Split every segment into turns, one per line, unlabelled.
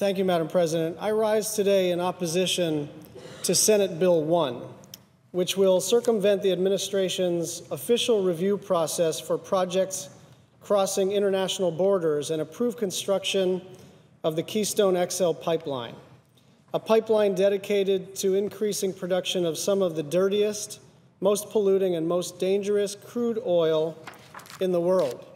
Thank you, Madam President. I rise today in opposition to Senate Bill 1, which will circumvent the administration's official review process for projects crossing international borders and approve construction of the Keystone XL pipeline, a pipeline dedicated to increasing production of some of the dirtiest, most polluting, and most dangerous crude oil in the world.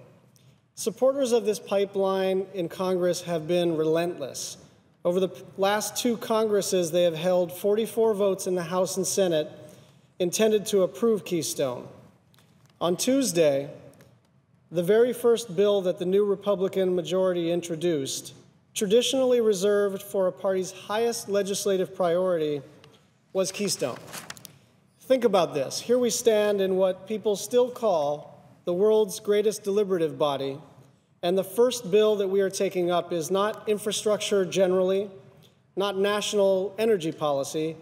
Supporters of this pipeline in Congress have been relentless. Over the last two Congresses, they have held 44 votes in the House and Senate intended to approve Keystone. On Tuesday, the very first bill that the new Republican majority introduced, traditionally reserved for a party's highest legislative priority, was Keystone. Think about this. Here we stand in what people still call the world's greatest deliberative body, and the first bill that we are taking up is not infrastructure generally, not national energy policy,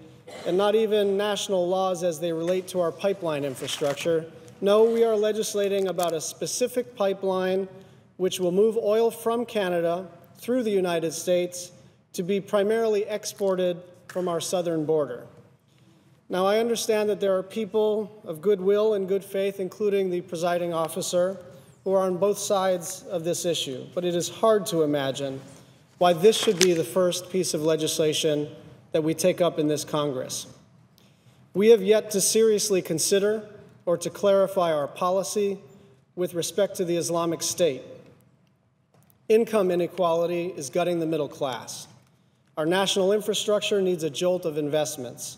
and not even national laws as they relate to our pipeline infrastructure. No, we are legislating about a specific pipeline which will move oil from Canada through the United States to be primarily exported from our southern border. Now, I understand that there are people of goodwill and good faith, including the presiding officer, who are on both sides of this issue, but it is hard to imagine why this should be the first piece of legislation that we take up in this Congress. We have yet to seriously consider or to clarify our policy with respect to the Islamic State. Income inequality is gutting the middle class. Our national infrastructure needs a jolt of investments.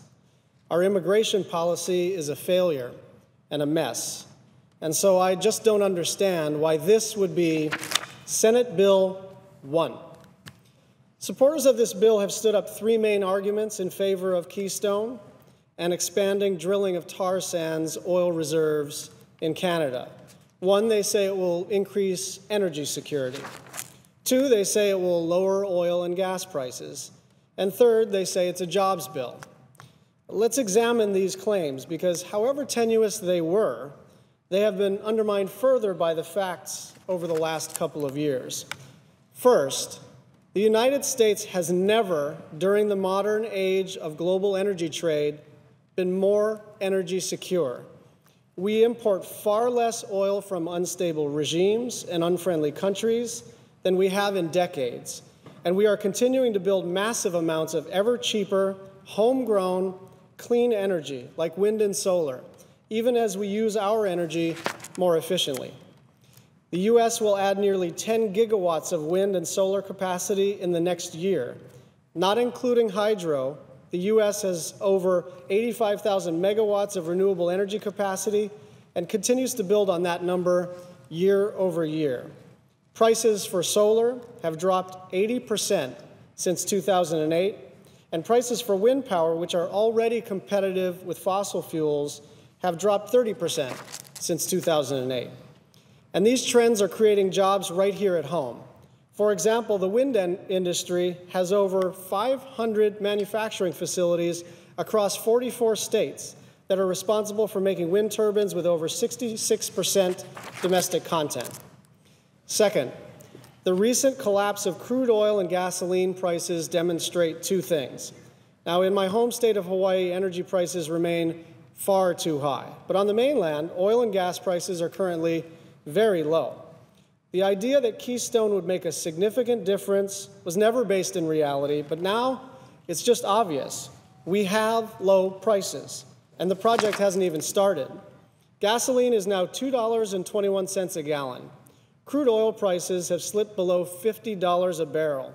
Our immigration policy is a failure and a mess. And so I just don't understand why this would be Senate Bill 1. Supporters of this bill have stood up three main arguments in favor of Keystone and expanding drilling of tar sands oil reserves in Canada. One, they say it will increase energy security. Two, they say it will lower oil and gas prices. And third, they say it's a jobs bill. Let's examine these claims because, however tenuous they were, they have been undermined further by the facts over the last couple of years. First, the United States has never, during the modern age of global energy trade, been more energy secure. We import far less oil from unstable regimes and unfriendly countries than we have in decades. And we are continuing to build massive amounts of ever cheaper, homegrown, clean energy like wind and solar, even as we use our energy more efficiently. The U.S. will add nearly 10 gigawatts of wind and solar capacity in the next year, not including hydro, the U.S. has over 85,000 megawatts of renewable energy capacity and continues to build on that number year over year. Prices for solar have dropped 80% since 2008, and prices for wind power, which are already competitive with fossil fuels, have dropped 30% since 2008. And these trends are creating jobs right here at home. For example, the wind industry has over 500 manufacturing facilities across 44 states that are responsible for making wind turbines with over 66% domestic content. Second, the recent collapse of crude oil and gasoline prices demonstrate two things. Now, in my home state of Hawaii, energy prices remain far too high. But on the mainland, oil and gas prices are currently very low. The idea that Keystone would make a significant difference was never based in reality, but now it's just obvious. We have low prices, and the project hasn't even started. Gasoline is now $2.21 a gallon. Crude oil prices have slipped below $50 a barrel.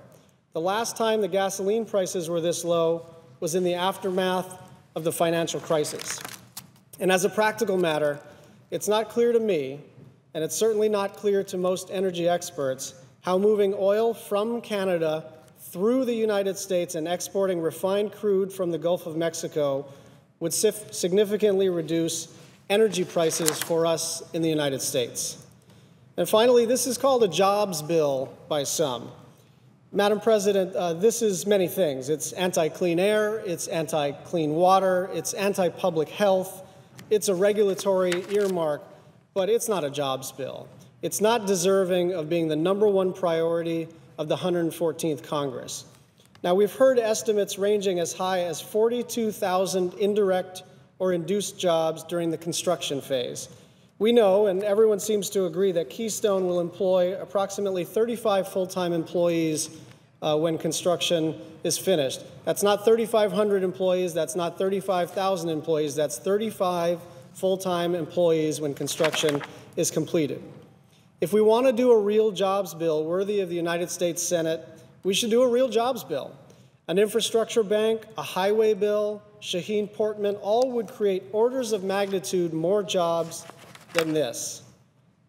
The last time the gasoline prices were this low was in the aftermath of the financial crisis. And as a practical matter, it's not clear to me and it's certainly not clear to most energy experts how moving oil from Canada through the United States and exporting refined crude from the Gulf of Mexico would significantly reduce energy prices for us in the United States. And finally, this is called a jobs bill by some. Madam President, uh, this is many things. It's anti clean air, it's anti clean water, it's anti public health, it's a regulatory earmark but it's not a jobs bill. It's not deserving of being the number one priority of the 114th Congress. Now, we've heard estimates ranging as high as 42,000 indirect or induced jobs during the construction phase. We know, and everyone seems to agree, that Keystone will employ approximately 35 full time employees uh, when construction is finished. That's not 3,500 employees, that's not 35,000 employees, that's 35 full time employees when construction is completed. If we want to do a real jobs bill worthy of the United States Senate, we should do a real jobs bill. An infrastructure bank, a highway bill, Shaheen Portman, all would create orders of magnitude more jobs than this.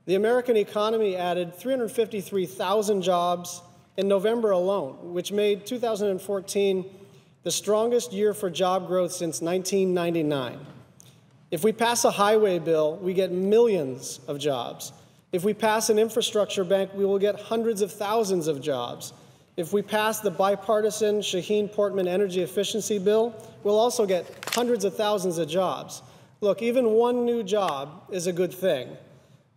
The American economy added 353,000 jobs in November alone, which made 2014 the strongest year for job growth since 1999. If we pass a highway bill, we get millions of jobs. If we pass an infrastructure bank, we will get hundreds of thousands of jobs. If we pass the bipartisan Shaheen Portman energy efficiency bill, we'll also get hundreds of thousands of jobs. Look, even one new job is a good thing.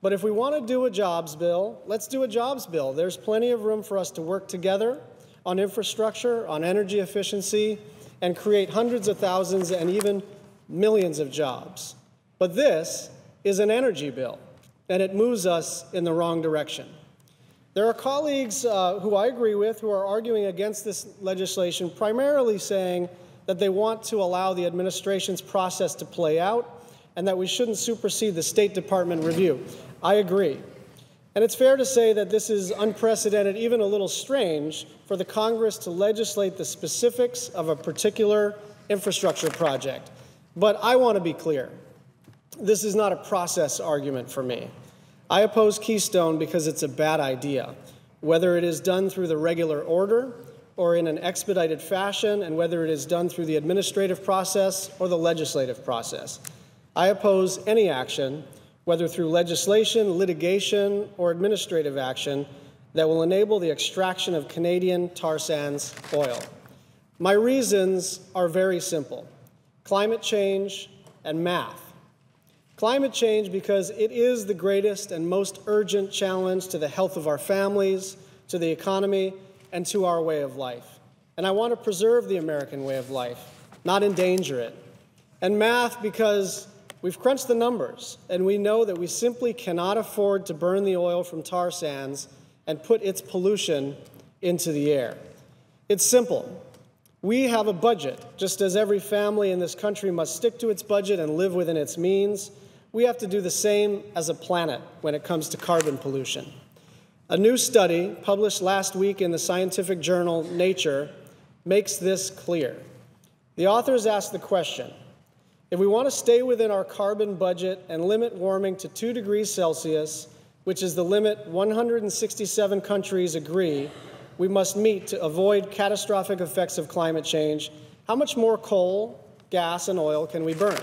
But if we want to do a jobs bill, let's do a jobs bill. There's plenty of room for us to work together on infrastructure, on energy efficiency, and create hundreds of thousands and even millions of jobs. But this is an energy bill, and it moves us in the wrong direction. There are colleagues uh, who I agree with who are arguing against this legislation, primarily saying that they want to allow the administration's process to play out and that we shouldn't supersede the State Department review. I agree. And it's fair to say that this is unprecedented, even a little strange, for the Congress to legislate the specifics of a particular infrastructure project. But I want to be clear this is not a process argument for me. I oppose Keystone because it's a bad idea, whether it is done through the regular order or in an expedited fashion, and whether it is done through the administrative process or the legislative process. I oppose any action, whether through legislation, litigation, or administrative action, that will enable the extraction of Canadian tar sands oil. My reasons are very simple climate change and math. Climate change because it is the greatest and most urgent challenge to the health of our families, to the economy, and to our way of life. And I want to preserve the American way of life, not endanger it. And math because we've crunched the numbers and we know that we simply cannot afford to burn the oil from tar sands and put its pollution into the air. It's simple. We have a budget, just as every family in this country must stick to its budget and live within its means. We have to do the same as a planet when it comes to carbon pollution. A new study published last week in the scientific journal Nature makes this clear. The authors ask the question if we want to stay within our carbon budget and limit warming to 2 degrees Celsius, which is the limit 167 countries agree we must meet to avoid catastrophic effects of climate change, how much more coal, gas, and oil can we burn?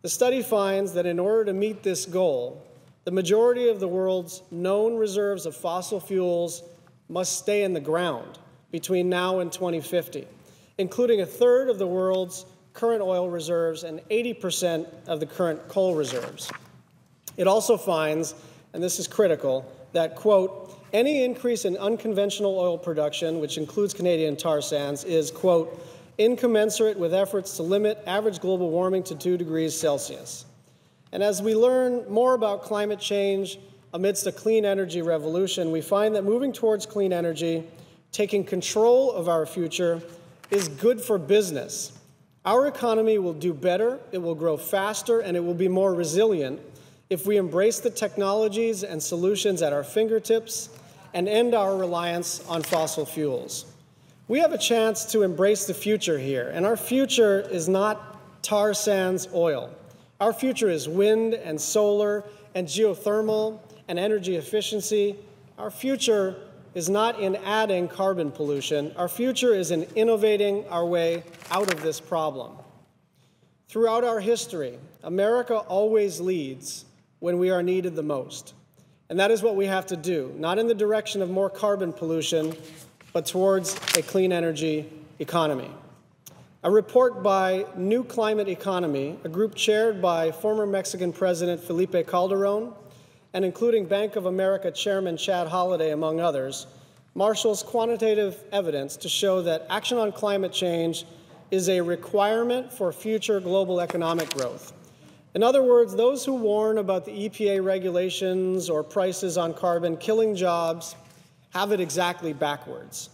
The study finds that in order to meet this goal, the majority of the world's known reserves of fossil fuels must stay in the ground between now and 2050, including a third of the world's current oil reserves and 80% of the current coal reserves. It also finds, and this is critical, that, quote, any increase in unconventional oil production, which includes Canadian tar sands, is, quote, incommensurate with efforts to limit average global warming to 2 degrees Celsius. And as we learn more about climate change amidst a clean energy revolution, we find that moving towards clean energy, taking control of our future, is good for business. Our economy will do better, it will grow faster, and it will be more resilient if we embrace the technologies and solutions at our fingertips and end our reliance on fossil fuels. We have a chance to embrace the future here, and our future is not tar sands oil. Our future is wind and solar and geothermal and energy efficiency. Our future is not in adding carbon pollution. Our future is in innovating our way out of this problem. Throughout our history, America always leads when we are needed the most. And that is what we have to do, not in the direction of more carbon pollution, but towards a clean energy economy. A report by New Climate Economy, a group chaired by former Mexican President Felipe Calderon and including Bank of America Chairman Chad Holliday, among others, marshals quantitative evidence to show that action on climate change is a requirement for future global economic growth. In other words, those who warn about the EPA regulations or prices on carbon killing jobs have it exactly backwards.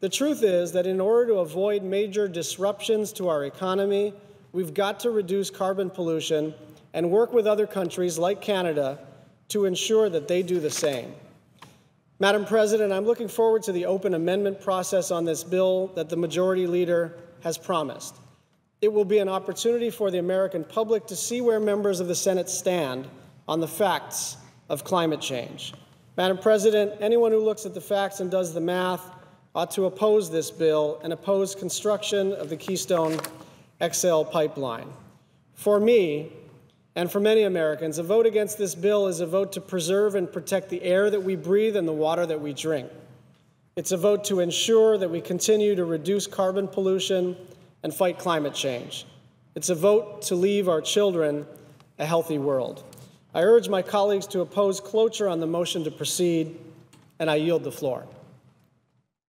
The truth is that in order to avoid major disruptions to our economy, we've got to reduce carbon pollution and work with other countries like Canada to ensure that they do the same. Madam President, I'm looking forward to the open amendment process on this bill that the Majority Leader has promised. It will be an opportunity for the American public to see where members of the Senate stand on the facts of climate change. Madam President, anyone who looks at the facts and does the math ought to oppose this bill and oppose construction of the Keystone XL pipeline. For me, and for many Americans, a vote against this bill is a vote to preserve and protect the air that we breathe and the water that we drink. It's a vote to ensure that we continue to reduce carbon pollution and fight climate change. It's a vote to leave our children a healthy world. I urge my colleagues to oppose cloture on the motion to proceed, and I yield the floor.